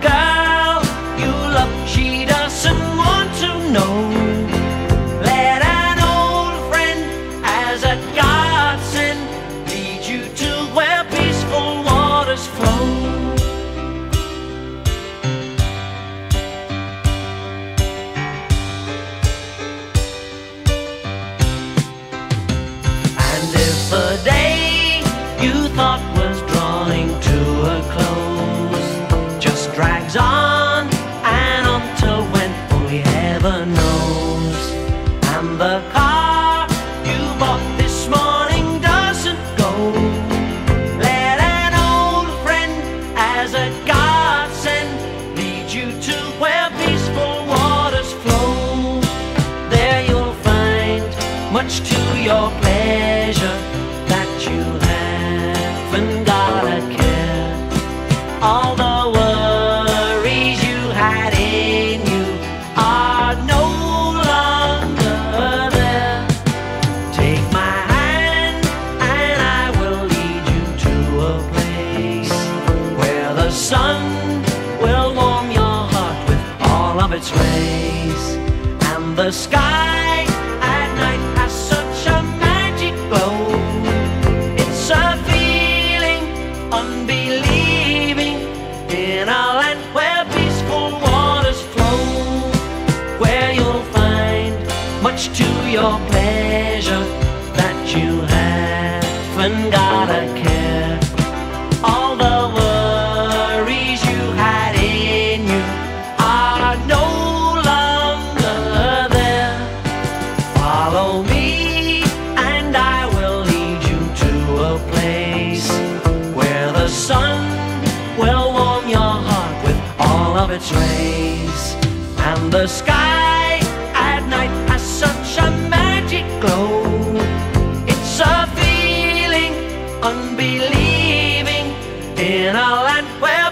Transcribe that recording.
girl you love, she doesn't want to know. Let an old friend as a godsend lead you to where peaceful waters flow. And if a day you thought your pleasure that you haven't gotta care. All the worries you had in you are no longer there. Take my hand and I will lead you to a place where the sun will warm your heart with all of its rays. And the sky your pleasure that you haven't gotta care. All the worries you had in you are no longer there. Follow me, and I will lead you to a place where the sun will warm your heart with all of its rays, and the sky unbelieving in a land where